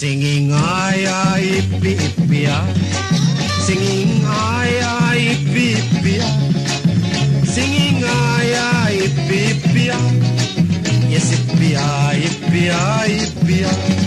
Singing ay ay ippy ippy ah. Singing ay ay ippy ippy ah. Singing ay ay ippy ippy ah. Yes ippy ah ippy ah ippy ah.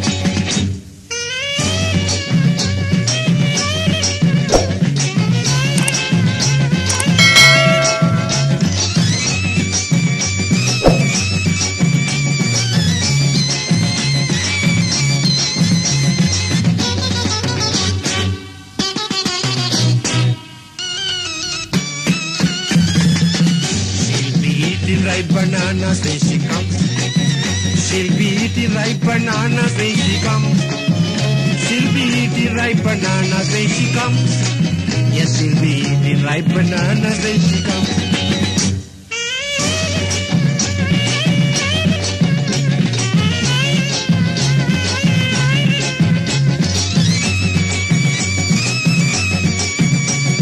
Eating ripe bananas when she comes. She'll be eating ripe bananas when she comes. She'll be eating ripe bananas when she comes. Yes, she'll be eating ripe bananas when she comes.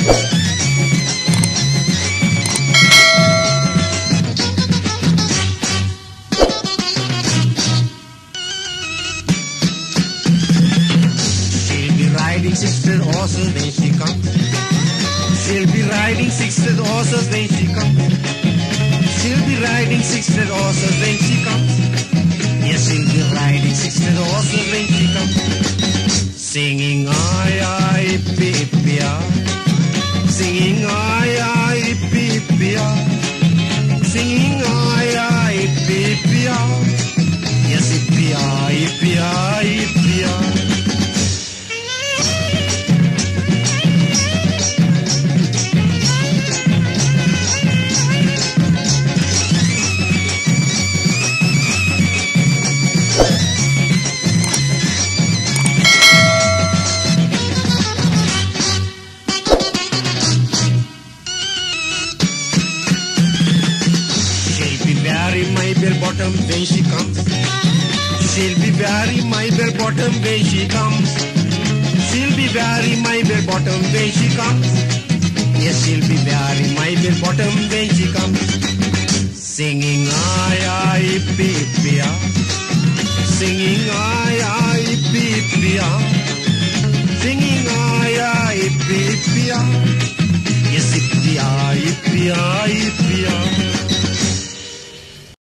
She'll be horses when she comes. She'll be riding six-red horses when she comes. She'll be riding six-red horses when she comes. Yes, she'll be riding six-red horses when she comes. Singing ay ay ippy. Singing ay ay ippy. Singing ay ay ippy. Yes, ippy ah bottom when she comes. She'll be wearing my bell bottom when she comes. She'll be wearing my bell bottom when she comes. Yes, she'll be wearing my bell bottom when she comes. Singing ippy ippy ah. Singing ippy ippy ah. Singing ippy ippy ah. Yes, ippy ah